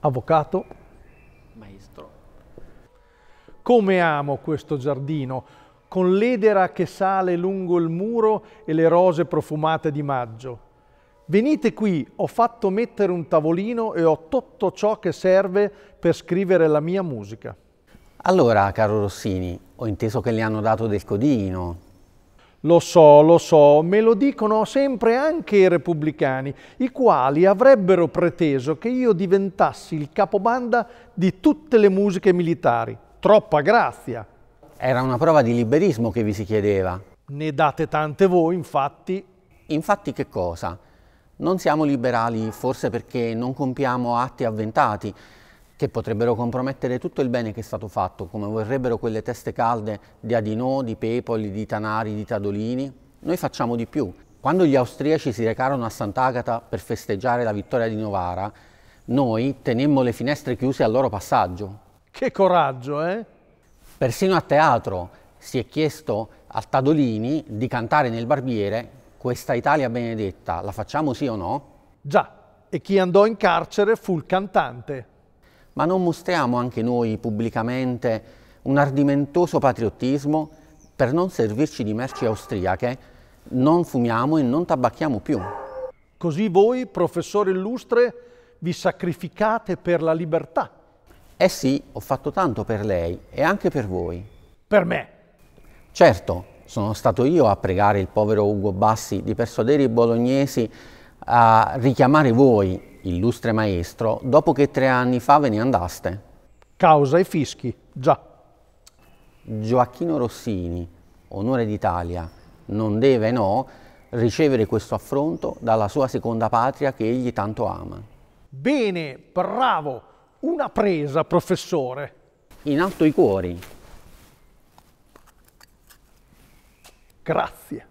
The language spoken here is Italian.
Avvocato? Maestro. Come amo questo giardino, con l'edera che sale lungo il muro e le rose profumate di maggio. Venite qui, ho fatto mettere un tavolino e ho tutto ciò che serve per scrivere la mia musica. Allora, caro Rossini, ho inteso che le hanno dato del codino. Lo so, lo so, me lo dicono sempre anche i repubblicani, i quali avrebbero preteso che io diventassi il capobanda di tutte le musiche militari. Troppa grazia. Era una prova di liberismo che vi si chiedeva. Ne date tante voi, infatti. Infatti che cosa? Non siamo liberali forse perché non compiamo atti avventati, che potrebbero compromettere tutto il bene che è stato fatto, come vorrebbero quelle teste calde di Adinò, di Pepoli, di Tanari, di Tadolini. Noi facciamo di più. Quando gli austriaci si recarono a Sant'Agata per festeggiare la vittoria di Novara, noi tenemmo le finestre chiuse al loro passaggio. Che coraggio, eh? Persino a teatro si è chiesto a Tadolini di cantare nel Barbiere questa Italia benedetta. La facciamo sì o no? Già, e chi andò in carcere fu il cantante ma non mostriamo anche noi pubblicamente un ardimentoso patriottismo per non servirci di merci austriache, non fumiamo e non tabacchiamo più. Così voi, professore illustre, vi sacrificate per la libertà. Eh sì, ho fatto tanto per lei e anche per voi. Per me. Certo, sono stato io a pregare il povero Ugo Bassi di persuadere i bolognesi a richiamare voi illustre maestro, dopo che tre anni fa ve ne andaste. Causa e fischi, già. Gioacchino Rossini, onore d'Italia, non deve, no, ricevere questo affronto dalla sua seconda patria che egli tanto ama. Bene, bravo, una presa, professore. In alto i cuori. Grazie.